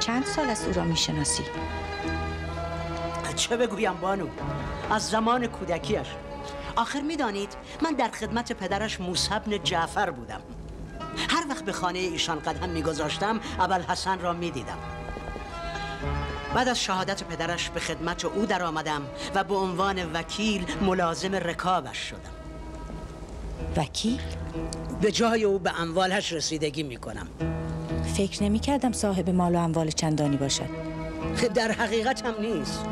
چند سال است او را می‌شناسی؟ چه بگویم بانو؟ از زمان کودکیش آخر می‌دانید من در خدمت پدرش موسی بن جعفر بودم. وقت به خانه ایشان قدم میگذاشتم اول حسن را می‌دیدم. بعد از شهادت پدرش به خدمت او در آمدم و به عنوان وکیل ملازم رکابش شدم. وکیل؟ به جای او به اموالش رسیدگی می‌کنم. فکر نمی کردم صاحب مال و اموال چندانی باشد. در حقیقت هم نیست.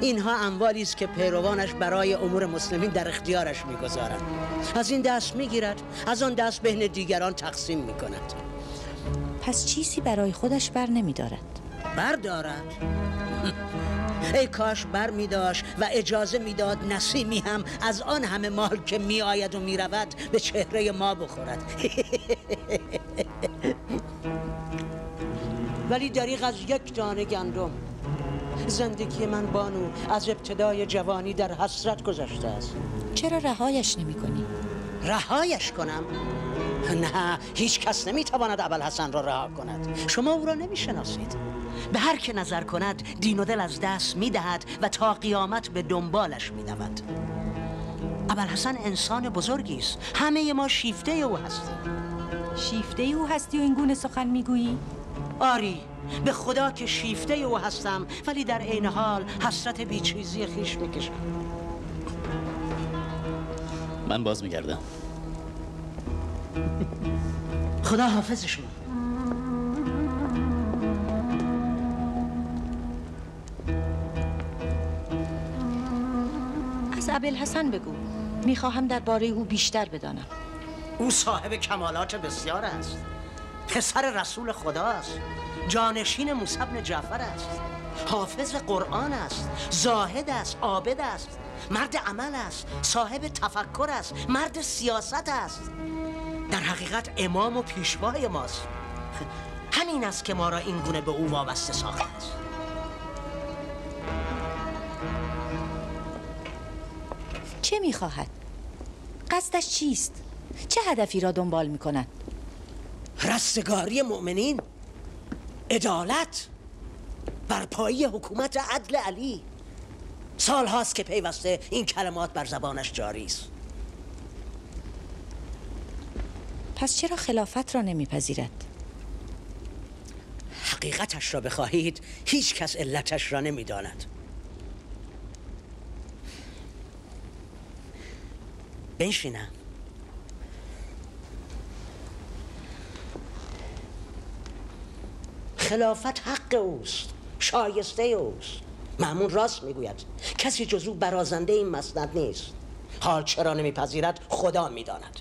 اینها اموالی است که پیروانش برای امور مسلمین در اختیارش می‌گذارند. از این دست می‌گیرد از آن دست بین دیگران تقسیم می‌کند. پس چیزی برای خودش بر نمی دارد بردارد؟ ای کاش بر می داشت و اجازه می‌داد نسیمی هم از آن همه مال که می آید و می رود به چهره ما بخورد. ولی دریغ از یک دانه گندم. زندگی من بانو از ابتدای جوانی در حسرت گذشته است. چرا رهایش نمی کنی؟ رهایش کنم؟ نه هیچ کس نمی‌تواند اول حسن را رها کند. شما او را نمی‌شناسید به هر که نظر کند دین و دل از دست می‌دهد و تا قیامت به دنبالش میدود اول حسن انسان بزرگی است. همه ما شیفته او هستیم. شیفته او هستی و این گونه سخن می‌گویی؟ آری به خدا که شیفته او هستم ولی در عین حال حسرت بیچیزی خیش می‌کشم. من باز میگردم. خدا حافظ شما. از ابوالحسن بگو. می‌خواهم درباره او بیشتر بدانم. او صاحب کمالات بسیار است. پسر رسول خدا است جانشین موسی بن جعفر است. حافظ قرآن است. زاهد است. عابد است. مرد عمل است. صاحب تفکر است. مرد سیاست است. در حقیقت امام و پیشوای ماست. همین است که ما را این گونه به او وابسته ساخته است. چه می‌خواهد؟ قصدش چیست؟ چه هدفی را دنبال می‌کند؟ رستگاری مؤمنین عدالت برپایی حکومت عدل علی. سال هاست که پیوسته این کلمات بر زبانش جاری است. پس چرا خلافت را نمیپذیرد؟ حقیقتش را بخواهید هیچ کس علتش را نمی‌داند. بنشینم. خلافت حق اوست شایسته اوست. معمون راست می‌گوید کسی جز او برازنده این مسند نیست. حال چرا نمیپذیرد خدا می‌داند.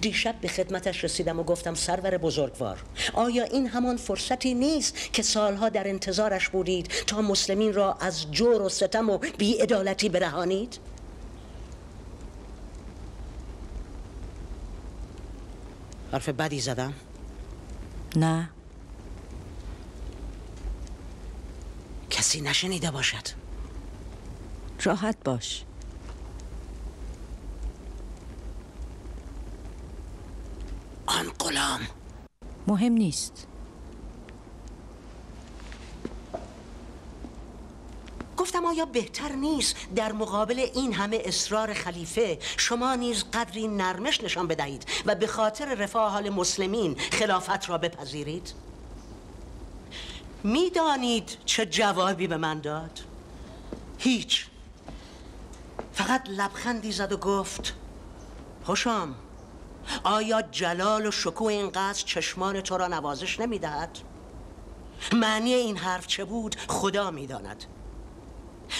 دیشب به خدمتش رسیدم و گفتم سرور بزرگوار آیا این همان فرصتی نیست که سالها در انتظارش بودید تا مسلمین را از جور و ستم و بیعدالتی برهانید؟ حرف بدی زدم؟ نه کسی نشنیده باشد راحت باش آن غلام مهم نیست گفتم آیا بهتر نیست در مقابل این همه اصرار خلیفه شما نیز قدری نرمش نشان بدهید و به خاطر رفاه حال مسلمین خلافت را بپذیرید؟ می‌دانید چه جوابی به من داد؟ هیچ. فقط لبخندی زد و گفت خوشم آیا جلال و شکوه این قصد چشمان تو را نوازش نمی‌دهد؟ معنی این حرف چه بود؟ خدا می‌داند.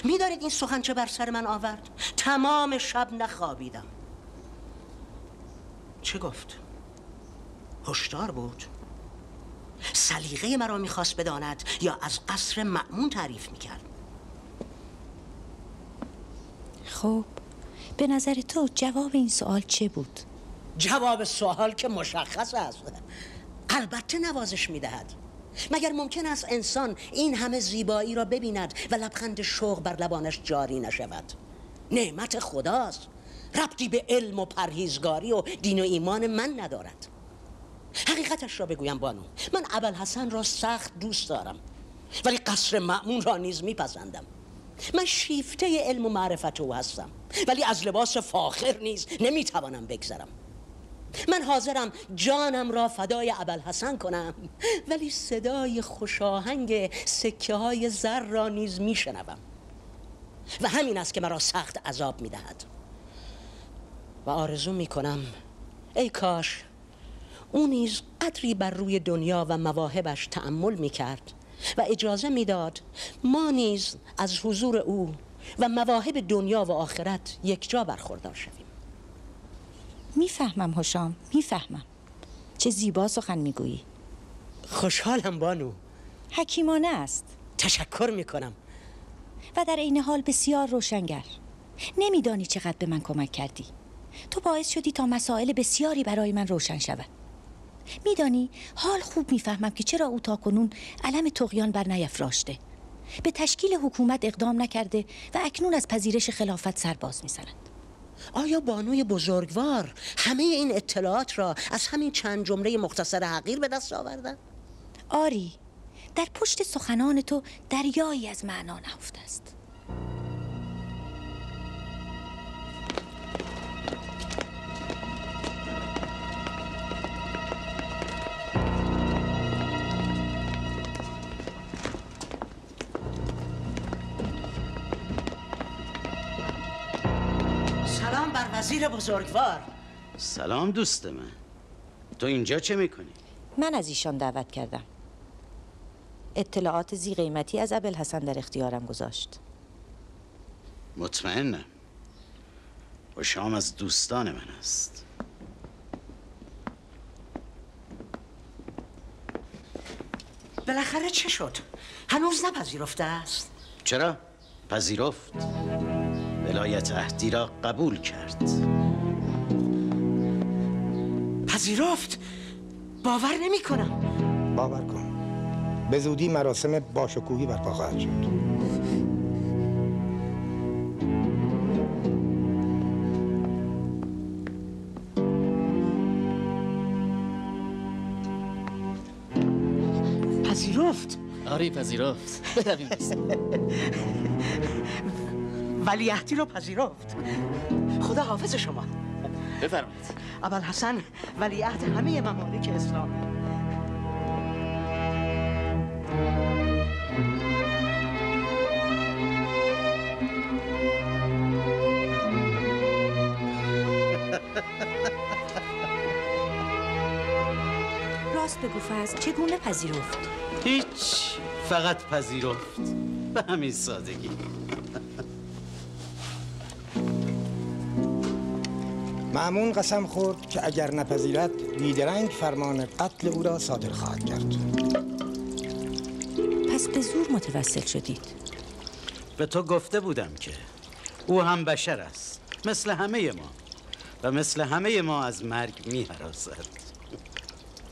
میدارید این سخن چه بر سر من آورد؟ تمام شب نخوابیدم. چه گفت؟ هشدار بود. سلیقه مرا می‌خواست بداند یا از قصر معمون تعریف می‌کرد. خب به نظر تو جواب این سوال چه بود؟ جواب سوال که مشخص است. البته نوازش می‌دهد. مگر ممکن است انسان این همه زیبایی را ببیند و لبخند شوق بر لبانش جاری نشود؟ نعمت خداست. ربطی به علم و پرهیزگاری و دین و ایمان من ندارد. حقیقتش را بگویم بانو. من ابل حسن را سخت دوست دارم ولی قصر معمون را نیز میپسندم. من شیفته علم و معرفت او هستم ولی از لباس فاخر نیز نمی‌توانم بگذرم. من حاضرم جانم را فدای ابل حسن کنم. ولی صدای خوشاهنگ سکه های زر را نیز میشنوم. و همین است که مرا سخت عذاب می‌دهد. و آرزو می‌کنم ای کاش او نیز قدری بر روی دنیا و مواهبش تأمل می‌کرد و اجازه می‌داد ما نیز از حضور او و مواهب دنیا و آخرت یک جا برخوردار شویم. می‌فهمم هشام می‌فهمم. چه زیبا سخن می‌گویی. خوشحالم بانو. حکیمانه است. تشکر می‌کنم. و در عین حال بسیار روشنگر. نمیدانی چقدر به من کمک کردی. تو باعث شدی تا مسائل بسیاری برای من روشن شود. میدانی حال خوب می‌فهمم که چرا او تا کنون علم تقیان بر نیفراشته به تشکیل حکومت اقدام نکرده و اکنون از پذیرش خلافت سرباز می‌زند. آیا بانوی بزرگوار همه این اطلاعات را از همین چند جمله مختصر حقیر به دست آوردن؟ آری در پشت سخنان تو دریایی از معنا نهفته است بزرگوار. سلام دوست من. تو اینجا چه می‌کنی؟ من از ایشان دعوت کردم. اطلاعات زی قیمتی از ابل حسن در اختیارم گذاشت. مطمئنم. و شام از دوستان من است. بالاخره چه شد؟ هنوز نپذیرفته است؟ چرا؟ پذیرفت. ولایت عهدی را قبول کرد. پذیرفت. باور نمی کنم باور کن. به زودی مراسم باشکوهی برپا خواهد شد. پذیرفت. آری پذیرفت. برویم. ولیعهدی رو پذیرفت. خدا حافظ شما. بفرمایید. ابل حسن ولیعهد همه ممالک اسلام. راست بگو فضل چگونه پذیرفت؟ هیچ فقط پذیرفت. به همین سادگی. معمون قسم خورد که اگر نپذیرد بیدرنگ فرمان قتل او را صادر خواهد کرد. پس به زور متوسل شدید. به تو گفته بودم که او هم بشر است مثل همه ما و مثل همه ما از مرگ می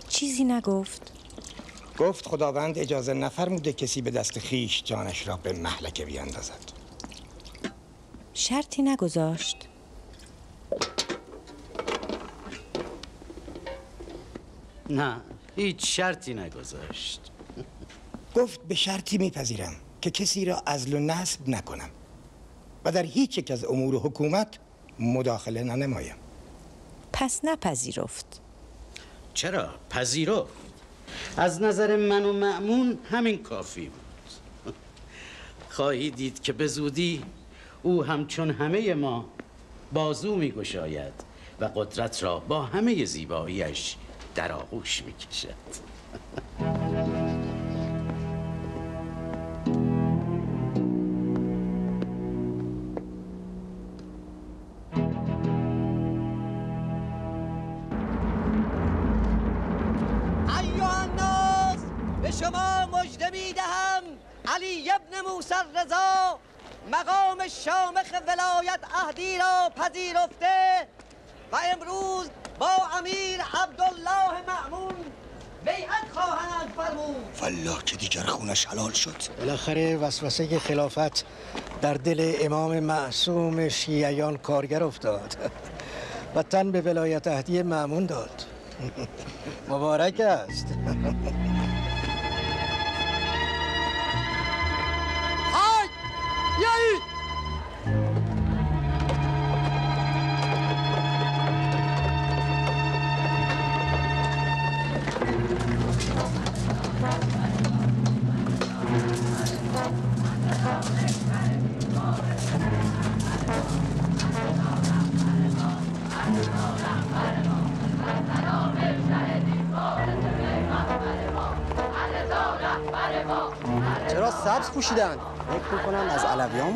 چیزی نگفت؟ گفت خداوند اجازه نفرموده کسی به دست خیش جانش را به محلکه بیاندازد. شرطی نگذاشت. نه هیچ شرطی نگذاشت. گفت به شرطی میپذیرم که کسی را ازل و نصب نکنم و در هیچ یک از امور حکومت مداخله ننمایم. پس نپذیرفت. چرا؟ پذیرفت. از نظر من و معمون همین کافی بود. خواهی دید که به زودی او همچون همه ما بازو می گشاید و قدرت را با همه زیباییش در آغوش می کشد ایها الناس به شما مژده می‌دهم. علی ابن موسی رضا مقام شامخ ولایت اهدی را پذیرفته و امروز با امیر عبدالله معمون بیعت خواهند فرمود. والله که دیگر خونش حلال شد. بالاخره وسوسه خلافت در دل امام معصوم شیعیان کارگر افتاد و تن به ولایت عهدی معمون داد. مبارک است.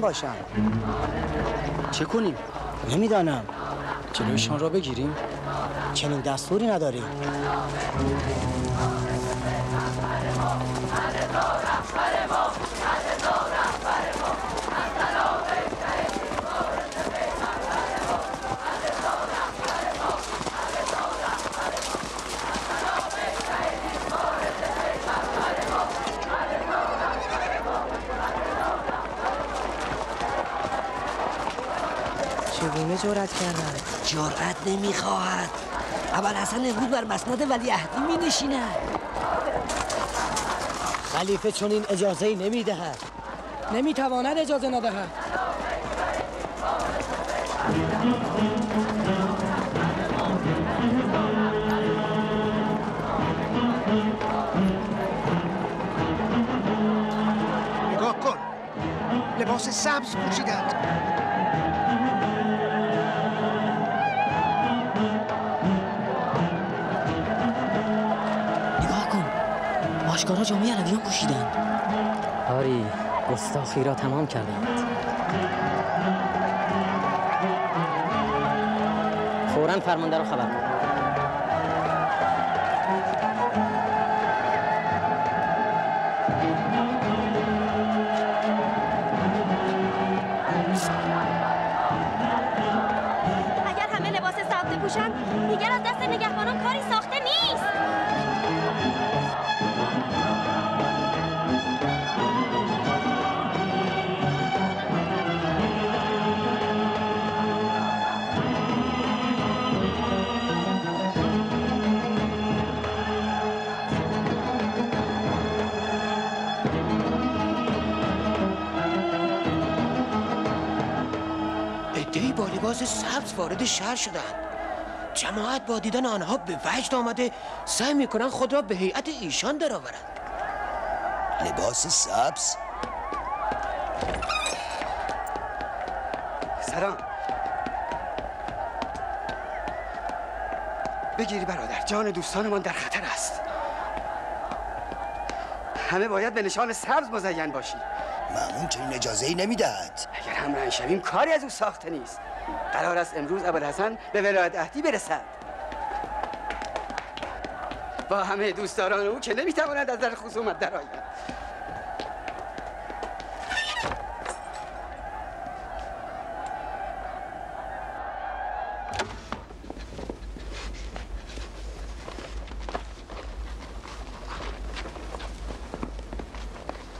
علویان باشن چه کنیم؟ نمی‌دانم جلویشان را بگیریم؟ چنین دستوری نداریم چگونه جرأت کردن؟ جرأت نمی‌خواهد. اول حسن امروز بر مسند ولی عهدی می نشیند خلیفه چون این اجازه ای نمی‌دهد. نمی‌تواند اجازه ندهد. نگاه کن. لباس سبز پوشیدند آشکارا جامعه علویان پوشیدند آری گستاخی را تمام کردند. فورا فرمانده را خبر کن وارد شهر شدند جماعت با دیدن آنها به وجد آمده سعی می‌کنن خود را به هیئت ایشان درآورند. لباس سبز. سلام. بگیری برادر جان دوستانمان در خطر است. همه باید به نشان سبز مزین باشی. معمون چنین اجازه ای نمی‌دهد. اگر همراهی شویم کاری از او ساخته نیست. قرار است امروز ابوالحسن به ولایت عهدی برسد با همه دوستداران او که نمی‌تواند از در خصومت درآید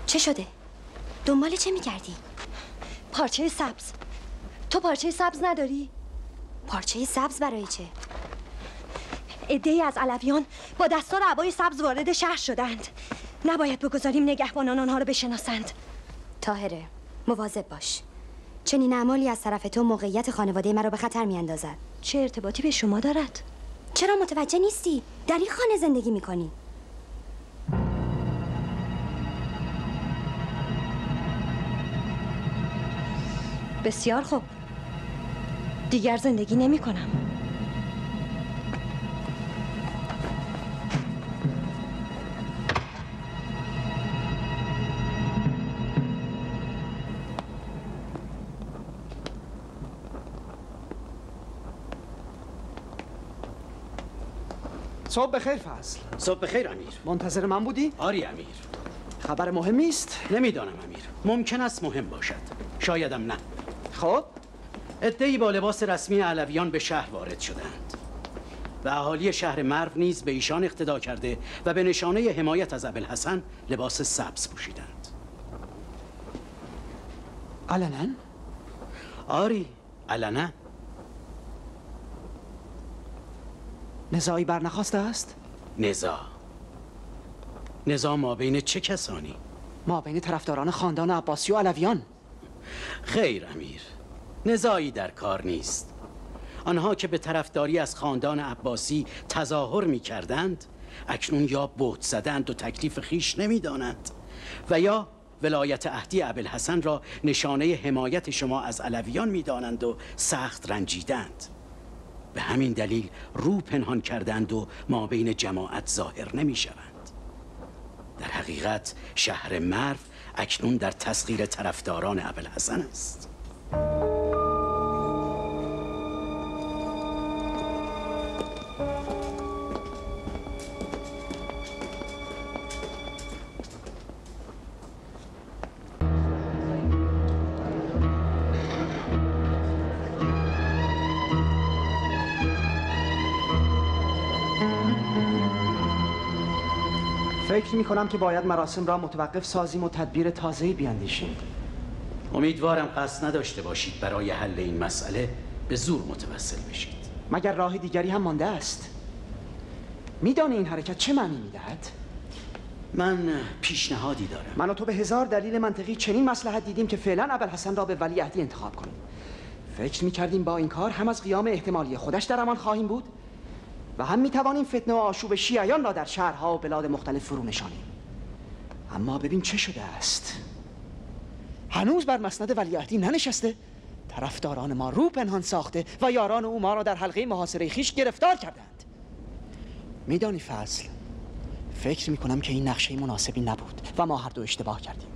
چه شده؟ دنبال چه می‌کردی؟ پارچه سبز تو پارچه سبز نداری؟ پارچه سبز برای چه؟ ای از علویان با دستار عبای سبز وارد شهر شدند نباید بگذاریم نگهبانان آنها رو بشناسند تاهره مواظب باش چنین اعمالی از طرف تو موقعیت خانواده مرا به خطر میاندازد چه ارتباطی به شما دارد؟ چرا متوجه نیستی؟ در این خانه زندگی می‌کنی بسیار خوب دیگر زندگی نمی کنم. صبح بخیر فصل صبح بخیر امیر. منتظر من بودی؟ آری امیر. خبر مهمی است؟ نمی‌دانم امیر. ممکن است مهم باشد. شایدم نه. خب؟ ادهی با لباس رسمی علویان به شهر وارد شدند. و اهالی شهر مرو نیز به ایشان اقتدا کرده و به نشانه حمایت از ابوالحسن لباس سبز پوشیدند. علنا؟ آری علنا. نزاعی برنخواسته است؟ نزا نزا ما بین چه کسانی؟ ما بین طرفداران خاندان عباسی و علویان. خیر امیر. نزاعی در کار نیست. آنها که به طرفداری از خاندان عباسی تظاهر می کردند اکنون یا بوت زدند و تکلیف خیش نمی دانند و یا ولایت عهدی ابوالحسن را نشانه حمایت شما از علویان می دانند و سخت رنجیدند. به همین دلیل رو پنهان کردند و ما بین جماعت ظاهر نمی شوند در حقیقت شهر مرو اکنون در تسخیر طرفداران ابوالحسن است. فکر می کنم که باید مراسم را متوقف سازیم و تدبیر تازه‌ای بیاندیشیم. امیدوارم قصد نداشته باشید برای حل این مسئله به زور متوسل بشید. مگر راه دیگری هم مانده است؟ میدانی این حرکت چه معنی می‌دهد؟ من پیشنهادی دارم. من و تو به هزار دلیل منطقی چنین مسلحت دیدیم که فعلا ابوالحسن را به ولیعهدی انتخاب کنیم. فکر می‌کردیم با این کار هم از قیام احتمالی خودش در امان خواهیم بود؟ و هم می‌توانیم فتنه و آشوب شیعیان را در شهرها و بلاد مختلف فرو نشانیم. اما ببین چه شده است. هنوز بر مسند ولیعهدی ننشسته. طرفداران ما رو پنهان ساخته و یاران او ما را در حلقه محاصره خیش گرفتار کردند. میدانی فضل فکر می‌کنم که این نقشه مناسبی نبود و ما هر دو اشتباه کردیم.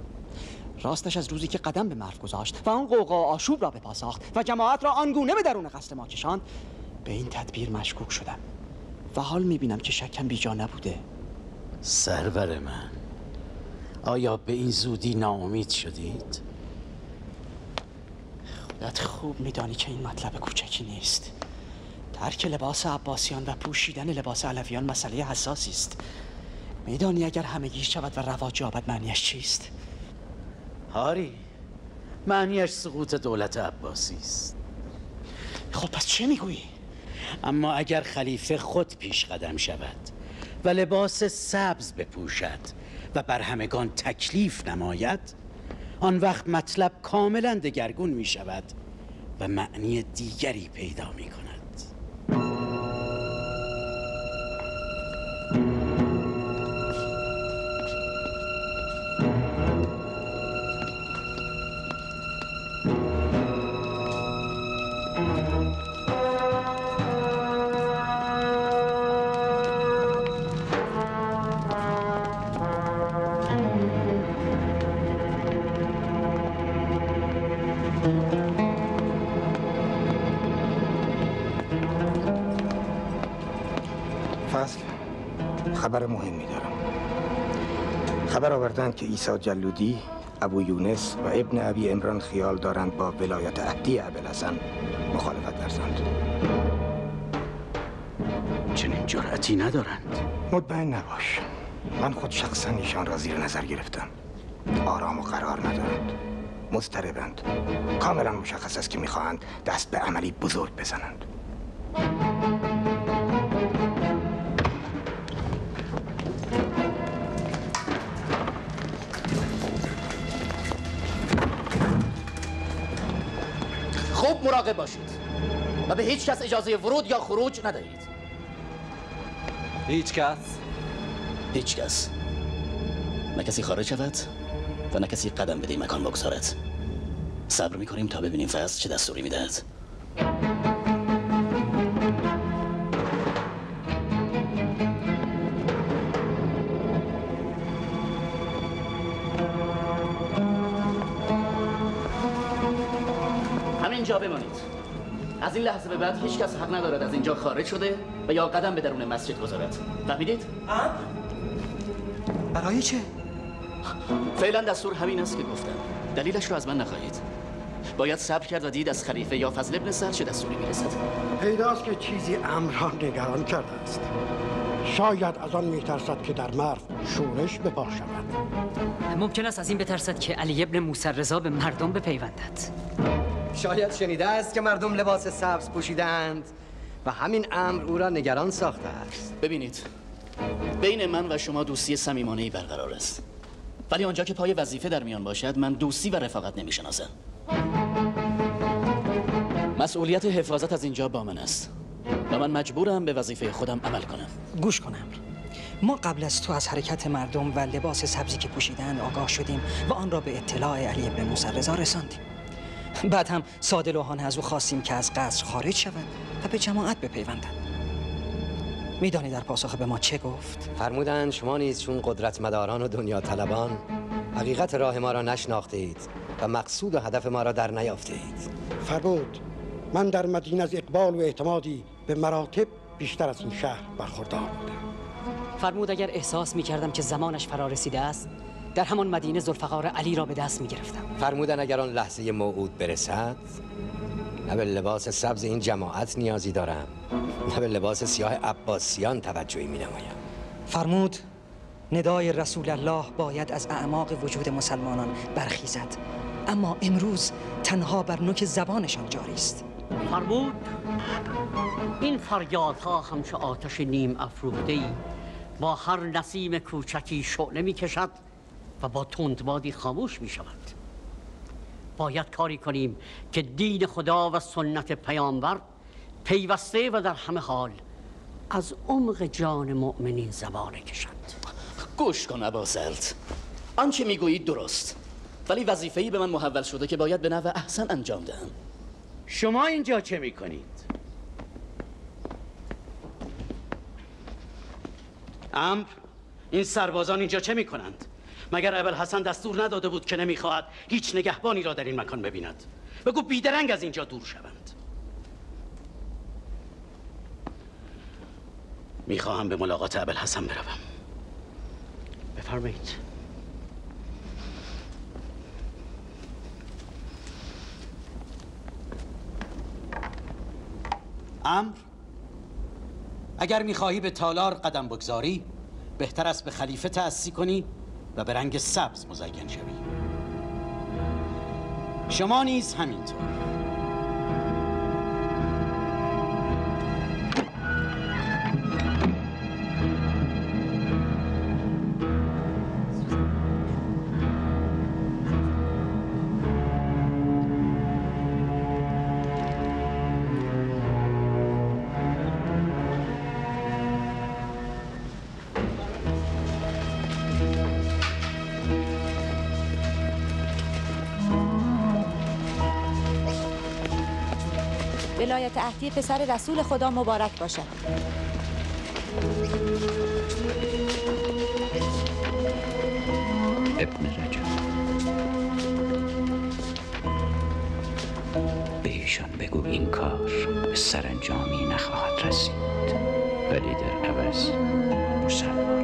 راستش از روزی که قدم به مرف گذاشت و آن قوقا آشوب را به پا ساخت و جماعت را آنگونه به درون قصد ما کشاند به این تدبیر مشکوک شدم. و حال می‌بینم که شکم بیجا نبوده. سرور من آیا به این زودی ناامید شدید؟ خودت خوب میدانی که این مطلب کوچکی نیست. ترک لباس عباسیان و پوشیدن لباس علویان مسئله حساسی است. میدانی اگر همگی شود و رواج یابد معنیش چیست؟ هاری معنیش سقوط دولت عباسی است. خب پس چه می‌گویی؟ اما اگر خلیفه خود پیش قدم شود و لباس سبز بپوشد و بر همگان تکلیف نماید آن وقت مطلب کاملا دگرگون می شود و معنی دیگری پیدا می کند خبر مهمی دارم خبر آوردند که عیسی جلودی ابو یونس و ابن ابی امران خیال دارند با ولایت عهدی ابوالحسن مخالفت ورزند. چنین جرأتی ندارند. مطمئن نباش. من خود شخصا ایشان را زیر نظر گرفتم. آرام و قرار ندارند. مضطربند. کاملا مشخص است که می‌خواهند دست به عملی بزرگ بزنند. مراقب باشید و به هیچ کس اجازه ورود یا خروج ندهید. هیچ کس؟ هیچ کس. نه کسی خارج شود و نه کسی قدم به مکان بگذارد. صبر می‌کنیم تا ببینیم فصل چه دستوری می‌دهد. همینجا بمانید. از این لحظه به بعد هیچ کس حق ندارد از اینجا خارج شده و یا قدم به درون مسجد گذارد. فهمیدید؟ برای چه؟ فعلا دستور همین است که گفتم. دلیلش رو از من نخواهید. باید صبر کرد و دید از خلیفه یا فضل ابن سهل چه دستوری می‌رسد. پیداست که چیزی امر را نگران کرده است. شاید از آن میترسد که در مرو شورش بپا شود. ممکن است از این بترسد که علی ابن موسی رضا به مردم بپیوندد. شاید شنیده است که مردم لباس سبز پوشیدند و همین امر او را نگران ساخته است. ببینید. بین من و شما دوستی صمیمانه برقرار است. ولی آنجا که پای وظیفه در میان باشد من دوستی و رفاقت نمی‌شناسم. مسئولیت حفاظت از اینجا با من است. و من مجبورم به وظیفه خودم عمل کنم. گوش کنم ما قبل از تو از حرکت مردم و لباس سبزی که پوشیدن آگاه شدیم و آن را به اطلاع علی ابن موسی رضا رساندیم. بعد هم ساده لوحانه از او خواستیم که از قصر خارج شود و به جماعت بپیوندد میدانی در پاسخ به ما چه گفت؟ فرمودند شما نیز چون قدرت مداران و دنیا طلبان حقیقت راه ما را نشناخته اید و مقصود و هدف ما را در نیافته اید فرمود من در مدینه از اقبال و اعتمادی به مراتب بیشتر از این شهر برخوردار بودم. فرمود اگر احساس می کردم که زمانش فرا رسیده است در همان مدینه زلفقار علی را به دست می گرفتم فرمودن اگر آن لحظه موعود برسد نه به لباس سبز این جماعت نیازی دارم نه به لباس سیاه عباسیان توجهی می نمایم فرمود ندای رسول الله باید از اعماق وجود مسلمانان برخیزد. اما امروز تنها بر نوک زبانشان جاری است. فرمود این فریادها همچه آتش نیم افروخته با هر نسیم کوچکی شعله می کشد و با تندبادی خاموش می شود باید کاری کنیم که دین خدا و سنت پیامبر پیوسته و در همه حال از عمق جان مؤمنین زبانه کشد گوش کن عباسلت آنچه می‌گویید درست ولی وظیفه‌ای به من محول شده که باید به نوع احسن انجام دهم شما اینجا چه می‌کنید؟ امر این سربازان اینجا چه می‌کنند؟ مگر حسن دستور نداده بود که نمی‌خواهد هیچ نگهبانی را در این مکان ببیند؟ بگو بیدرنگ از اینجا دور شوند. می‌خواهم به ملاقات ابل حسن بروم. بفرمایید. امر اگر می‌خواهی به تالار قدم بگذاری بهتر است به خلیفه تأسی کنی و به رنگ سبز مزین شوی شما نیز همینطور. ولایت عهدی پسر رسول خدا مبارک باشد. ابن رجب. به ایشان بگو این کار به سرانجامی نخواهد رسید. ولی در عوض مسلمانی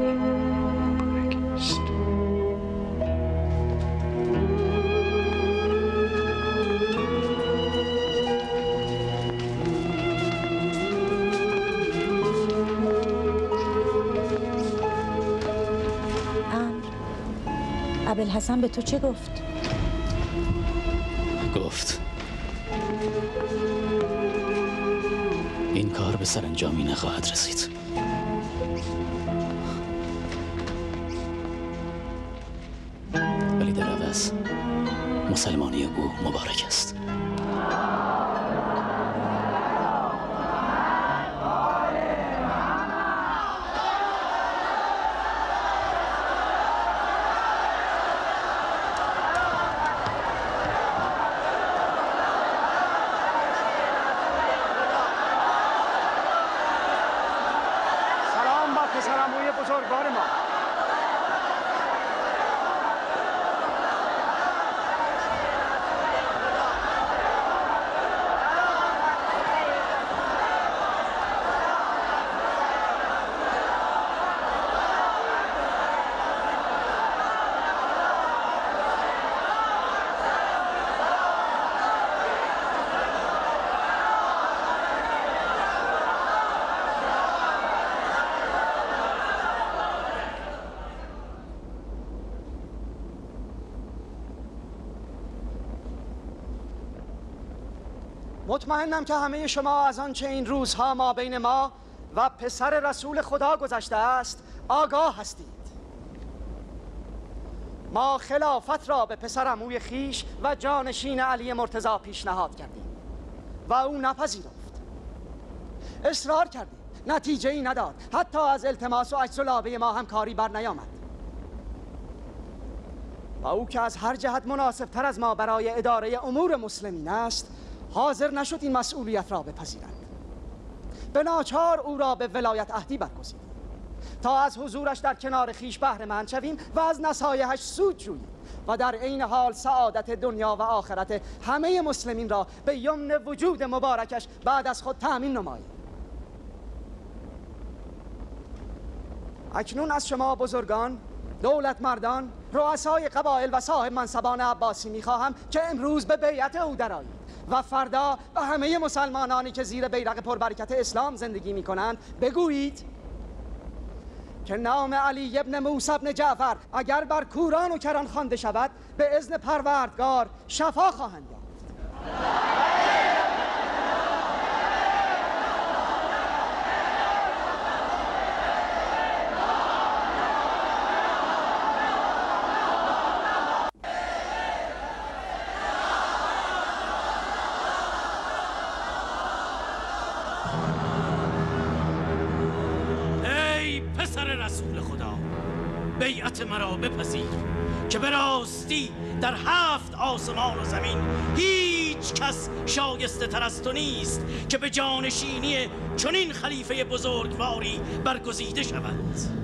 ابوالحسن به تو چه گفت؟ گفت. این کار به سرانجامی نخواهد رسید. ولی در عوض مسلمانی او مبارک است سلام بر پسرموی بزرگوار ما مطمئنم که همه شما از آنچه این روزها ما بین ما و پسر رسول خدا گذشته است آگاه هستید. ما خلافت را به پسر عموی خیش و جانشین علی مرتضا پیشنهاد کردیم و او نپذیرفت. اصرار کردیم. نتیجه ای نداد. حتی از التماس و عجز و ما هم کاری بر نیامد. و او که از هر جهت مناسب تر از ما برای اداره امور مسلمین است حاضر نشد این مسئولیت را بپذیرد به ناچار او را به ولایت عهدی برگزید. تا از حضورش در کنار خیش بهره مند شویم و از نصایحش سود جوییم و در عین حال سعادت دنیا و آخرت همه مسلمین را به یمن وجود مبارکش بعد از خود تأمین نماییم. اکنون از شما بزرگان دولت مردان رؤسای قبایل و صاحب منصبان عباسی می‌خواهم که امروز به بیعت او درآیید و فردا به همه مسلمانانی که زیر بیرق پربرکت اسلام زندگی می‌کنند بگویید که نام علی ابن موسی ابن جعفر اگر بر کوران و کران خوانده شود به اذن پروردگار شفا خواهند یافت. مرا بپذیر که به راستی در هفت آسمان و زمین هیچ کس شایسته تر از تو نیست که به جانشینی چنین خلیفه بزرگواری برگزیده شود.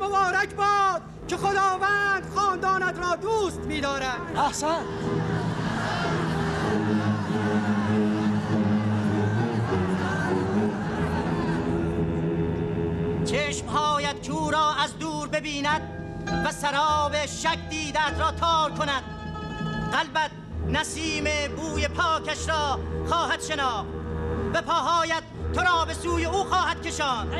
مبارک باد که خداوند خاندانت را دوست می‌دارد. احسن. چشمهایت کو را از دور ببیند و سراب شک دیدت را تار کند. قلبت نسیم بوی پاکش را خواهد شناخت به پاهایت تو را به سوی او خواهد کشاند.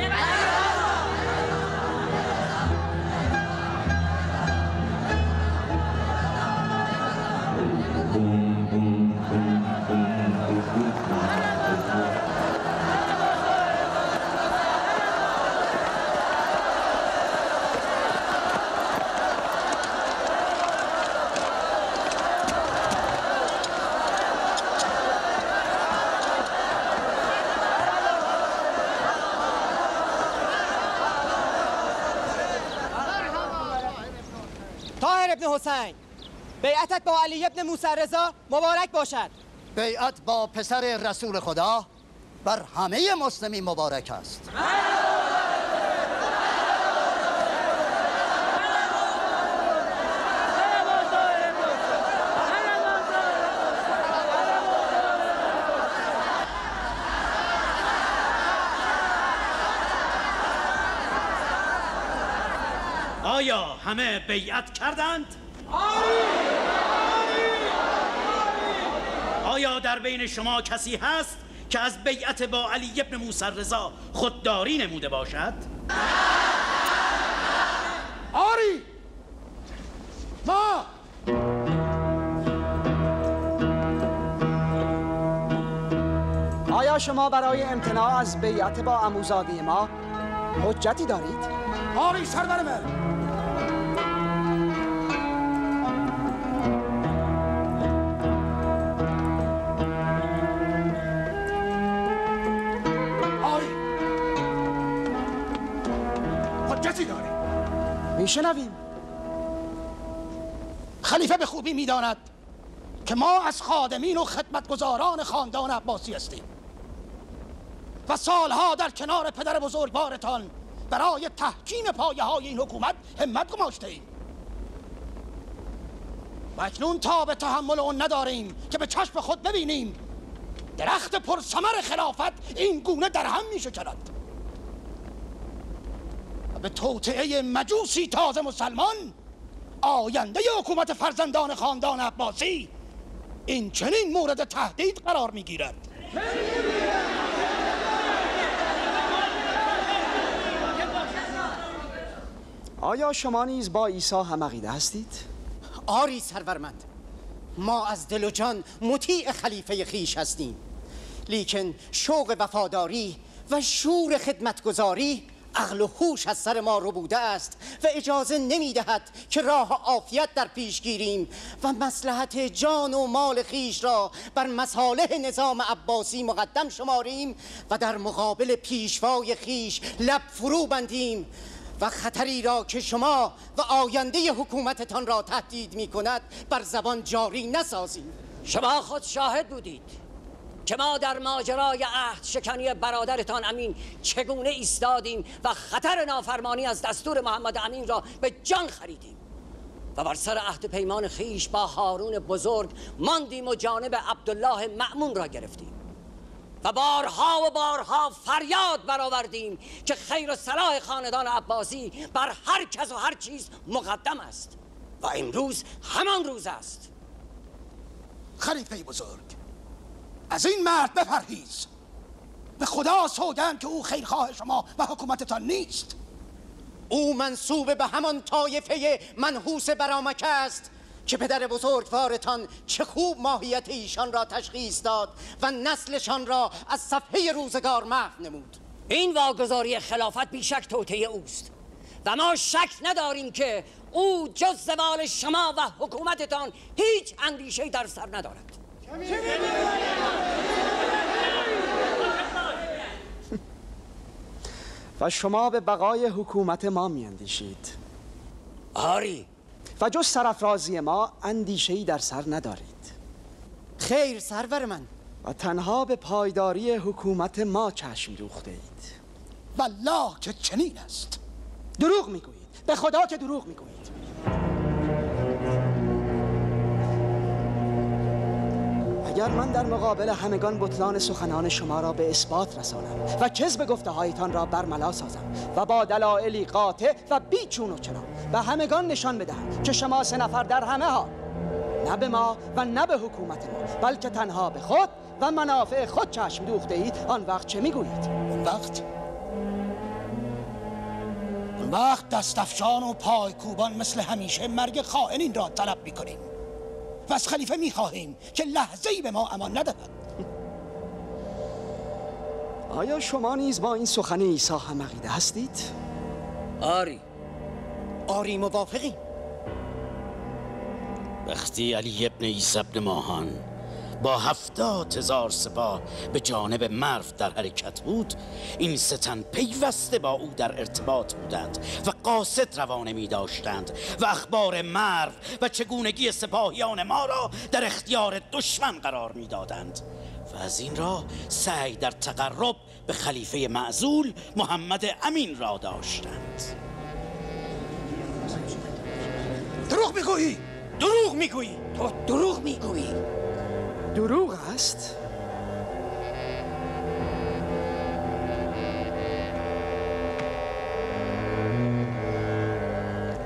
علی ابن موسی رضا مبارک باشد. بیعت با پسر رسول خدا بر همه مسلمین مبارک است. آیا همه بیعت کردند؟ آیا در بین شما کسی هست که از بیعت با علی ابن موسی رضا خودداری نموده باشد؟ آری ما آیا شما برای امتناع از بیعت با عموزاده ما حجتی دارید؟ آری سرور من میشنویم خلیفه به خوبی می‌داند که ما از خادمین و خدمتگزاران خاندان عباسی هستیم و سالها در کنار پدر بزرگوارتان برای تحکیم پایه های این حکومت همت گماشته ایم و اکنون تا به تحمل اون نداریم که به چشم خود ببینیم درخت پرثمر خلافت این گونه در هم می و به توطعه مجوسی تازه مسلمان آینده حکومت فرزندان خاندان عباسی این چنین مورد تهدید قرار می گیرد آیا شما نیز با عیسی هم عقیده هستید؟ آری سرورمند ما از دل و جان مطیع خلیفه خیش هستیم لیکن شوق وفاداری و شور خدمتگذاری عقل و هوش از سر ما رو بوده است و اجازه نمی دهد که راه عافیت در پیش گیریم و مسلحت جان و مال خیش را بر مصالح نظام عباسی مقدم شماریم و در مقابل پیشوای خیش لب فرو بندیم و خطری را که شما و آینده حکومتتان را تهدید می کند بر زبان جاری نسازیم. شما خود شاهد بودید. که ما در ماجرای عهد شکنی برادرتان امین چگونه ایستادیم و خطر نافرمانی از دستور محمد امین را به جان خریدیم. و بر سر عهد پیمان خیش با هارون بزرگ ماندیم و جانب عبدالله مأمون را گرفتیم. و بارها و بارها فریاد برآوردیم که خیر و صلاح خاندان عباسی بر هر کس و هر چیز مقدم است و امروز همان روز است. خلیفه بزرگ از این مرد بپرهیز. به خدا سوگند که او خیرخواه شما و حکومتتان نیست. او منصوب به همان طایفه منحوس برامکه است که پدر بزرگوارتان چه خوب ماهیت ایشان را تشخیص داد و نسلشان را از صفحه روزگار محو نمود. این واگذاری خلافت بیشک توطعه اوست و ما شک نداریم که او جز زوال شما و حکومتتان هیچ اندیشه در سر ندارد. و شما به بقای حکومت ما میاندیشید. آری. و جز سرفرازی ما اندیشه‌ای در سر ندارید. خیر سرور من. و تنها به پایداری حکومت ما چشم دوخته اید والله که چنین است. دروغ می‌گویید. به خدا که دروغ می‌گویید. اگر من در مقابل همگان بطلان سخنان شما را به اثبات رسانم و کذب گفته هایتان را برملا سازم و با دلایلی قاطع و بیچون و چرا و همگان نشان بدهم که شما سه نفر در همه حال نه به ما و نه به حکومت ما بلکه تنها به خود و منافع خود چشم دوخته اید آن وقت چه می‌گویید؟ اون وقت؟ اون وقت دستفشان و پایکوبان مثل همیشه مرگ خائنین را طلب می‌کنیم. و از خلیفه می‌خواهیم که لحظه ای به ما امان ندهد آیا شما نیز با این سخن عیسی هم عقیده هستید؟ آری. آری موافقی وقتی علی ابن عیسی ابن ماهان. با هفتاد هزار سپاه به جانب مرو در حرکت بود این ستن پیوسته با او در ارتباط بودند و قاصد روانه می داشتند و اخبار مرو و چگونگی سپاهیان ما را در اختیار دشمن قرار می دادند. و از این را سعی در تقرب به خلیفه معزول محمد امین را داشتند. دروغ می‌گویی؟ دروغ می‌گویی؟ تو دروغ می‌گویی؟ دروغ است؟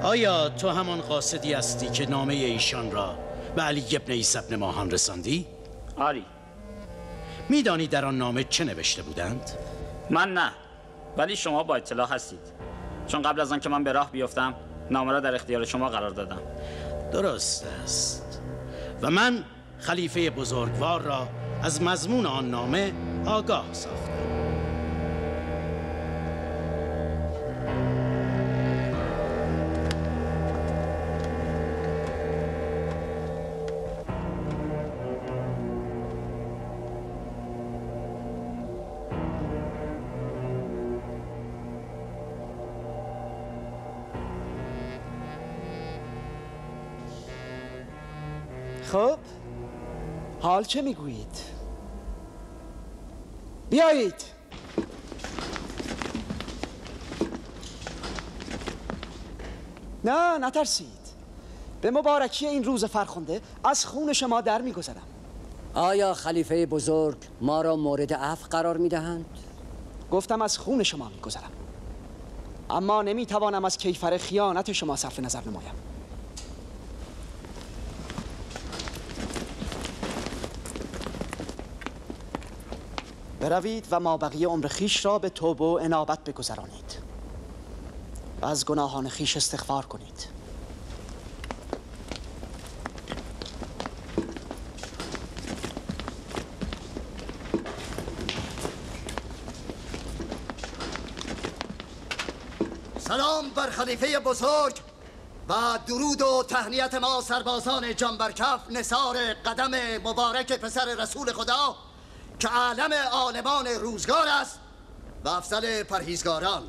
آیا تو همان قاصدی هستی که نامه ایشان را به علی ابن عیسی ابن ماهان رساندی؟ آری میدانی در آن نامه چه نوشته بودند؟ من نه ولی شما با اطلاع هستید چون قبل از آن که من به راه بیفتم نامه را در اختیار شما قرار دادم درست است و من خلیفه بزرگوار را از مضمون آن نامه آگاه ساختم چه می‌گویید؟ بیایید. نه نترسید. به مبارکی این روز فرخنده از خون شما در میگذرم. آیا خلیفه بزرگ ما را مورد عفو قرار می‌دهند؟ گفتم از خون شما میگذرم. اما نمی‌توانم از کیفر خیانت شما صرف نظر نمایم. بروید و ما بقیه عمر خیش را به توبه و انابت بگذرانید و از گناهان خیش استغفار کنید. سلام بر خلیفه بزرگ و درود و تهنیت ما سربازان جانبرکف نصار قدم مبارک پسر رسول خدا. که عالم عالمان روزگار است و افضل پرهیزگاران.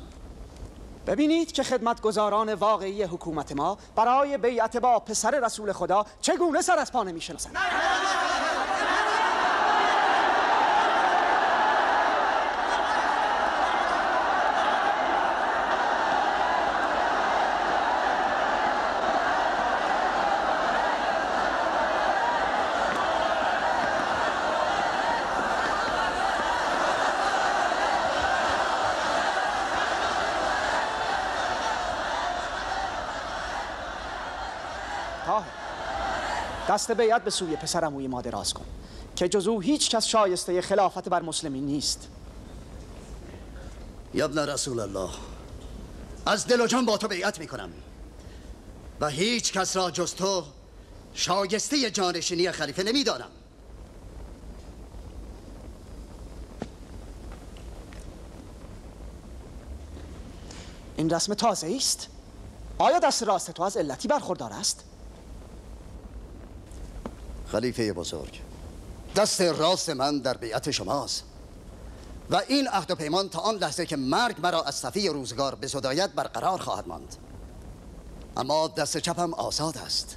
ببینید که خدمتگزاران واقعی حکومت ما برای بیعت با پسر رسول خدا چگونه سر از پا نمی‌شناسند. دست بیعت به سوی پسرموی ما دراز کن که جزو هیچ کس شایسته خلافت بر مسلمین نیست. یبن رسول الله از دل و جان با تو بیعت می‌کنم و هیچ کس را جز تو شایسته جانشینی خلیفه نمی‌دانم. این رسم تازه است آیا دست راست تو از علتی برخوردار است؟ خلیفه بزرگ. دست راست من در بیعت شماست. و این عهد و پیمان تا آن لحظه که مرگ مرا از صفی روزگار به زدایت برقرار خواهد ماند. اما دست چپم آزاد است.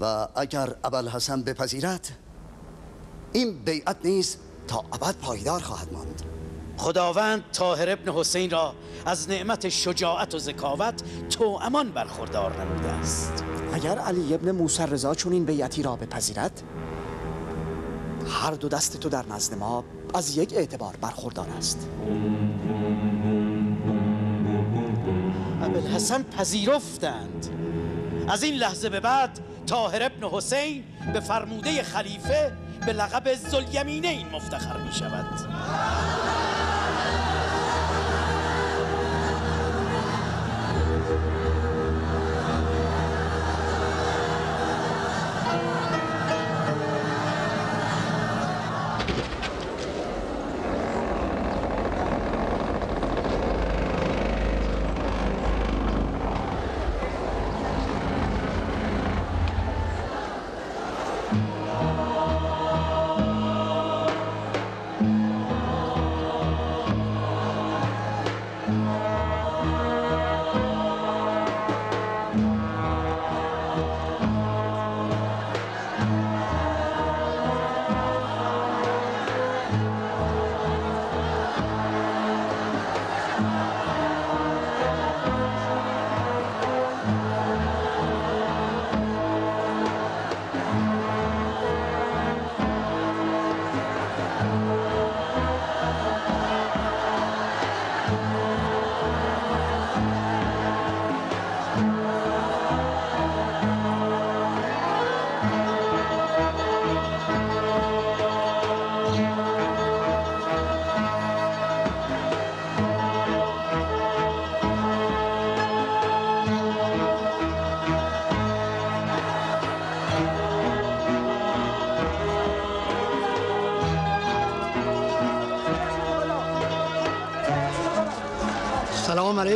و اگر ابوالحسن بپذیرد این بیعت نیز تا ابد پایدار خواهد ماند. خداوند طاهر ابن حسین را از نعمت شجاعت و ذکاوت تو امان برخوردار نموده است. اگر علی ابن موسی رضا چون این بیعتی را بپذیرد هر دو دست تو در نزد ما از یک اعتبار برخوردار است. ابوالحسن پذیرفتند. از این لحظه به بعد طاهر ابن حسین به فرموده خلیفه به لقب زلیمینین مفتخر می شود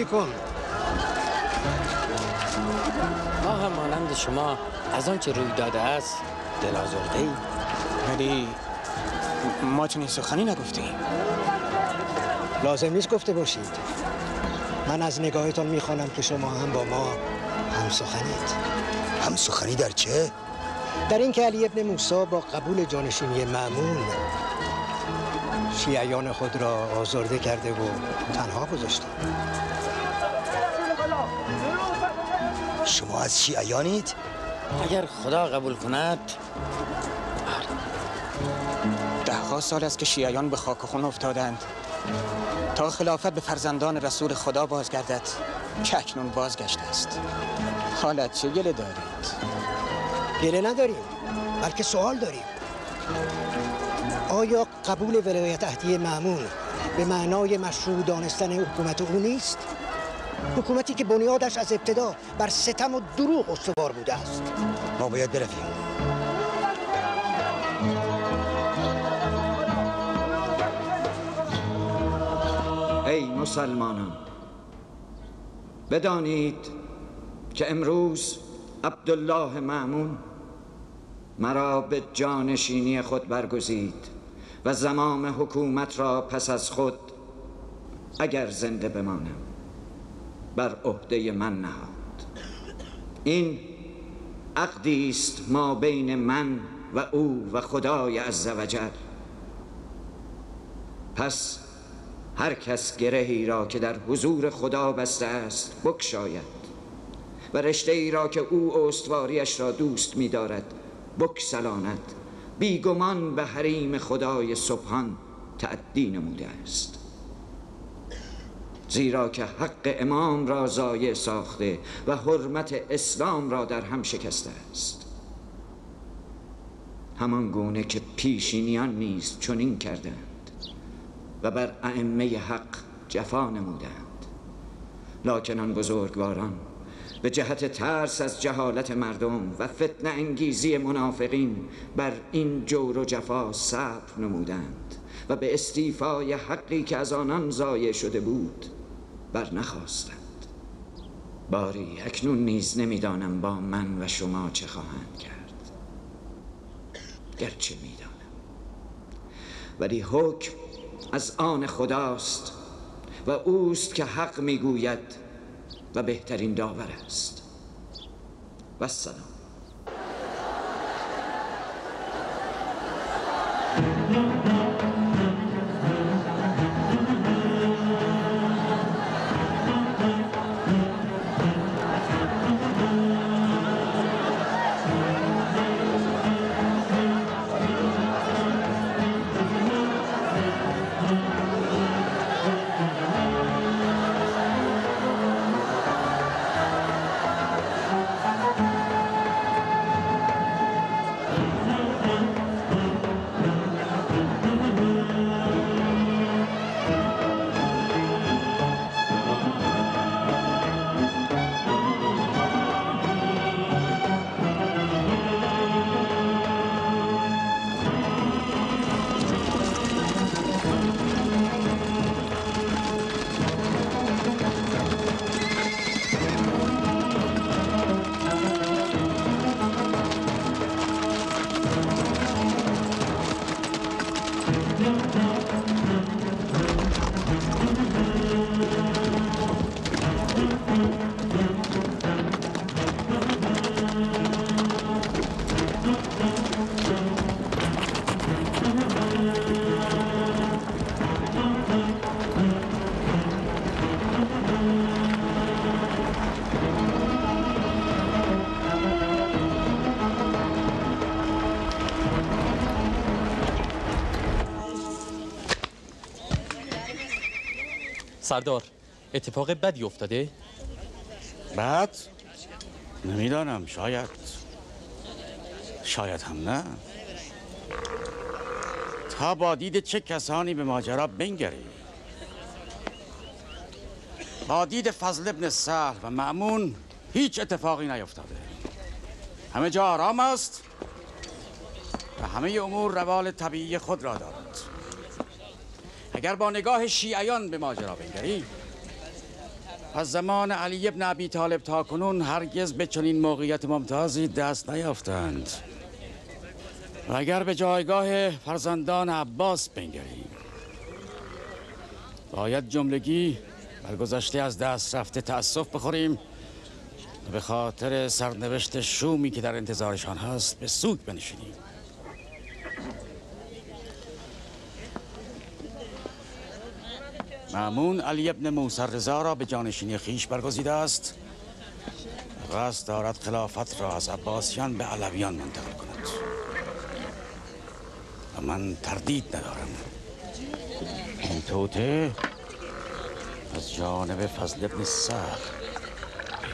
علیکم ما هم مانند شما از آنچه روی داده است دل آزرده ایم ولی ما چنین سخنی نگفتیم. لازم نیست گفته باشید. من از نگاهتان می‌خوانم که شما هم با ما هم سخنید. هم سخنی در چه؟ در اینکه علی ابن موسی با قبول جانشینی معمون شیعیان خود را آزرده کرده و تنها گذاشته. شما از شیعیانید؟ اگر خدا قبول کند ده سال است که شیعیان به خاک خون افتادند تا خلافت به فرزندان رسول خدا بازگردد که اکنون بازگشته است حالت چه گله دارید؟ گله نداریم بلکه سوال داریم آیا قبول ولایت عهدی معمون به معنای مشروع دانستن حکومت او نیست؟ حکومتی که بنیادش از ابتدا بر ستم و دروغ استوار بوده است. ما باید برویم. ای مسلمانان بدانید که امروز عبدالله معمون مرا به جانشینی خود برگزید و زمام حکومت را پس از خود اگر زنده بمانم بر عهده من نهاد. این عقدی است ما بین من و او و خدای عزوجل پس هر کس گرهی را که در حضور خدا بسته است بکشاید و رشته ای را که او استواریش را دوست می دارد بکسلاند. بیگمان به حریم خدای سبحان تعدی نموده است. زیرا که حق امام را ضایع ساخته و حرمت اسلام را در هم شکسته است. همان گونه که پیشینیان نیز چنین کردند و بر ائمه حق جفا نمودند. لکن آن بزرگواران به جهت ترس از جهالت مردم و فتن انگیزی منافقین بر این جور و جفا صبر نمودند و به استیفای حقی که از آنان ضایع شده بود بر نخواستند. باری اکنون نیز نمی‌دانم با من و شما چه خواهند کرد. گرچه می‌دانم. ولی حکم از آن خداست و اوست که حق می‌گوید و بهترین داور است. و سلام سردار اتفاق بدی افتاده؟ بعد؟ نمی‌دانم شاید. شاید هم نه. تا با دید چه کسانی به ماجرا بنگری؟ با دید فضل ابن سهل و معمون هیچ اتفاقی نیفتاده. همه جا آرام است و همه امور روال طبیعی خود را دارد. اگر با نگاه شیعیان به ماجرا بنگری. از زمان علی ابن ابی طالب تا کنون هرگز به چنین موقعیت ممتازی دست نیافتند. و اگر به جایگاه فرزندان عباس بنگریم باید جملگی بر گذشته از دست رفته تأسف بخوریم به خاطر سرنوشت شومی که در انتظارشان هست به سوک بنشینیم. معمون علی ابن موسی رضا را به جانشینی خیش برگزیده است. قصد دارد خلافت را از عباسیان به علویان منتقل کند. و من تردید ندارم. این توته از جانب فضل ابن سهر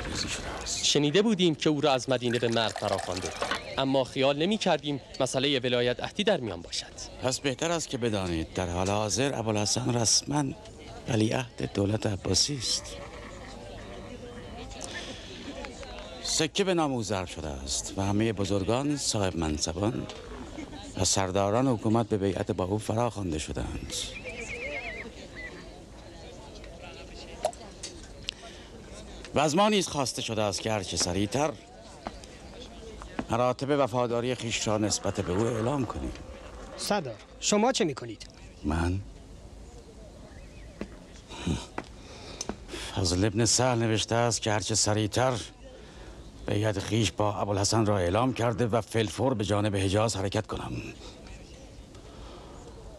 پیروزی شده است. شنیده بودیم که او را از مدینه به مرد فراخوانده. اما خیال نمی کردیم مسئله ولایت عهدی در میان باشد. پس بهتر است که بدانید. در حال حاضر ابوالحسن رسما ولیعهد دولت عباسی است سکه به نام او ضرب شده است و همه بزرگان صاحب منصبان و سرداران حکومت به بیعت با او فرا خوانده شدند و از ما نیز خواسته شده است که هرچه سریعتر مراتب وفاداری خیش را نسبت به او اعلام کنیم صدر شما چه می‌کنید؟ من فضل ابن سهل نوشته است که هرچه سریعتر بیعت خیش با ابوالحسن را اعلام کرده و فلفور به جانب حجاز حرکت کنم.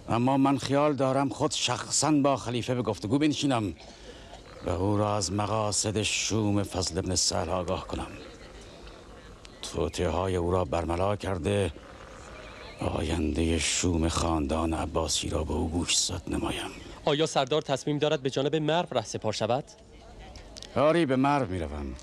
اما من خیال دارم خود شخصا با خلیفه به گفتگو بنشینم و او را از مقاصد شوم فضل ابن سهل آگاه کنم. توطیه های او را برملا کرده آینده شوم خاندان عباسی را به او گوشزد نمایم. آیا سردار تصمیم دارد به جانب مرو ره سپار شود؟ آری به مرو می‌روم.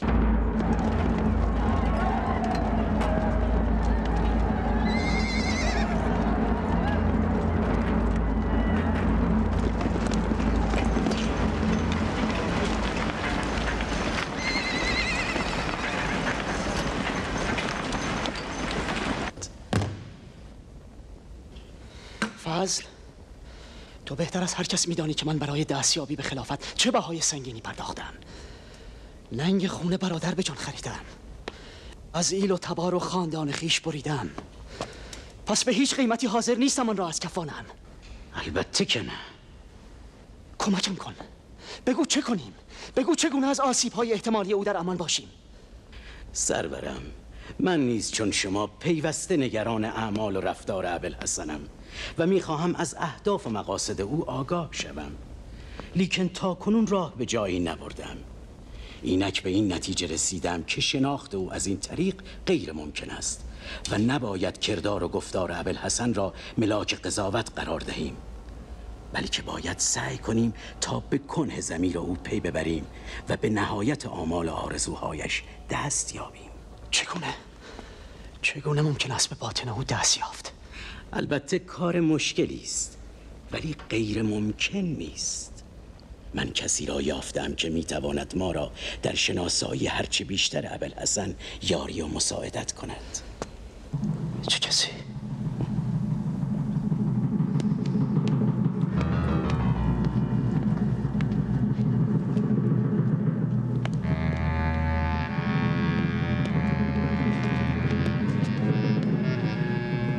فضل تو بهتر از هر کس میدانی که من برای دستیابی به خلافت چه بهای سنگینی پرداختم. لنگ خونه برادر به جان خریدم. از ایل و تبار و خاندان خیش بریدم. پس به هیچ قیمتی حاضر نیستم آن را از کفانم. البته که نه. کمکم کن. بگو چه کنیم. بگو چگونه از آسیب های احتمالی او در امان باشیم. سرورم من نیز چون شما پیوسته نگران اعمال و رفتار ابوالحسنم و می‌خواهم از اهداف و مقاصد او آگاه شوم. لیکن تا کنون راه به جایی نبردم. اینک به این نتیجه رسیدم که شناخت او از این طریق غیر ممکن است و نباید کردار و گفتار ابوالحسن را ملاک قضاوت قرار دهیم بلکه باید سعی کنیم تا به کنه زمیر او پی ببریم و به نهایت آمال و آرزوهایش دست یابیم چگونه؟ چگونه ممکن است به باطن او دست یافت؟ البته کار مشکلی است ولی غیر ممکن نیست من کسی را یافتم که می‌تواند ما را در شناسایی هرچه بیشتر ابوالحسن یاری و مساعدت کند چه کسی؟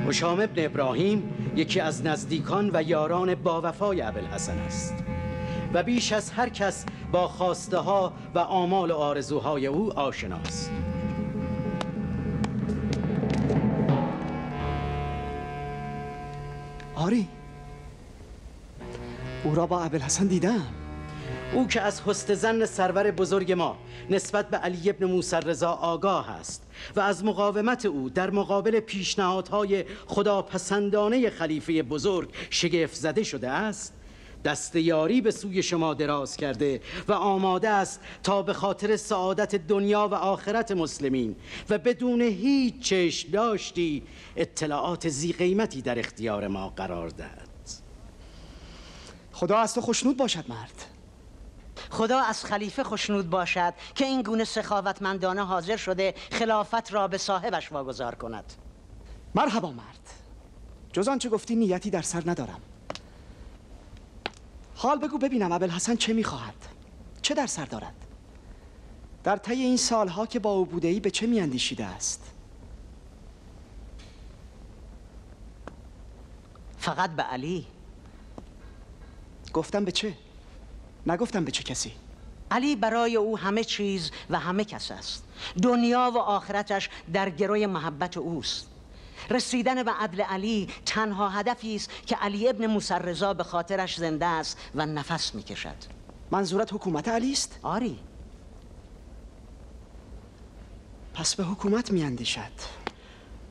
هشام ابن ابراهیم یکی از نزدیکان و یاران با وفای ابوالحسن است و بیش از هر کس با خواسته ها و آمال و آرزوهای او آشناست. آری. او را با ابوالحسن دیدم. او که از حسن زن سرور بزرگ ما نسبت به علی ابن موسی رضا آگاه است و از مقاومت او در مقابل پیشنهادهای خداپسندانه خلیفه بزرگ شگفت زده شده است دست یاری به سوی شما دراز کرده و آماده است تا به خاطر سعادت دنیا و آخرت مسلمین و بدون هیچ چشم داشتی اطلاعات زی قیمتی در اختیار ما قرار دهد. خدا از تو خوشنود باشد مرد. خدا از خلیفه خوشنود باشد که این گونه سخاوتمندانه حاضر شده خلافت را به صاحبش واگذار کند. مرحبا مرد. جز آنچه گفتی نیتی در سر ندارم. حال بگو ببینم ابوالحسن چه می‌خواهد؟ چه در سر دارد؟ در طی این سالها که با او بوده ای به چه میاندیشیده است؟ فقط به علی. گفتم به چه؟ نگفتم به چه کسی؟ علی برای او همه چیز و همه کس است. دنیا و آخرتش در گروی محبت اوست. رسیدن به عدل علی تنها هدفی است که علی ابن موسی رضا به خاطرش زنده است و نفس می‌کشد. منظورت حکومت علی است؟ آری. پس به حکومت میاندیشد.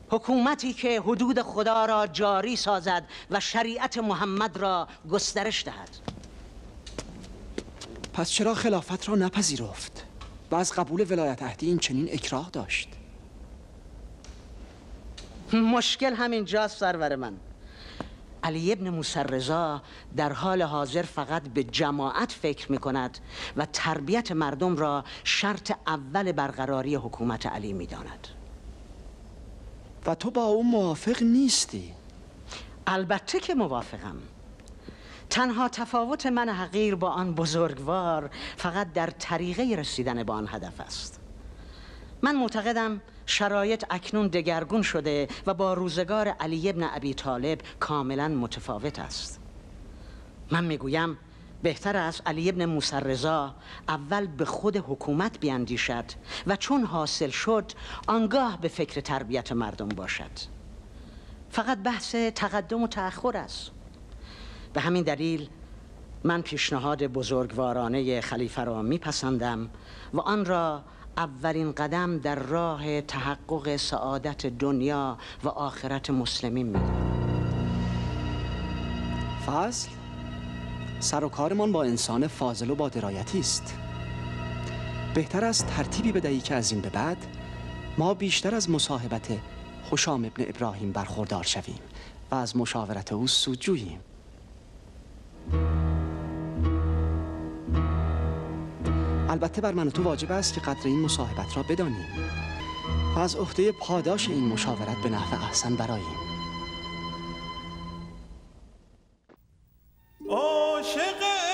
حکومتی که حدود خدا را جاری سازد و شریعت محمد را گسترش دهد. پس چرا خلافت را نپذیرفت و از قبول ولایت عهدی این چنین اکراه داشت؟ مشکل همین جاست سرور من. علی ابن موسی رضا در حال حاضر فقط به جماعت فکر می کند و تربیت مردم را شرط اول برقراری حکومت علی می داند و تو با او موافق نیستی. البته که موافقم. تنها تفاوت من حقیر با آن بزرگوار فقط در طریقه رسیدن به آن هدف است. من معتقدم شرایط اکنون دگرگون شده و با روزگار علی ابن ابی طالب کاملا متفاوت است. من می‌گویم بهتر است علی ابن موسی رضا اول به خود حکومت بیاندیشد و چون حاصل شد آنگاه به فکر تربیت مردم باشد. فقط بحث تقدم و تأخر است. به همین دلیل من پیشنهاد بزرگوارانه خلیفه را میپسندم و آن را اولین قدم در راه تحقق سعادت دنیا و آخرت مسلمین می‌دانم فضل سر و کارمان با انسان فاضل و با درایتی است. بهتر است ترتیبی بدهی که از این به بعد ما بیشتر از مصاحبت خوشام ابن ابراهیم برخوردار شویم و از مشاورت او سود جوییم البته بر من تو واجب است که قدر این مصاحبت را بدانیم. و از عهده پاداش این مشاورت به نفع احسن براییم عاشق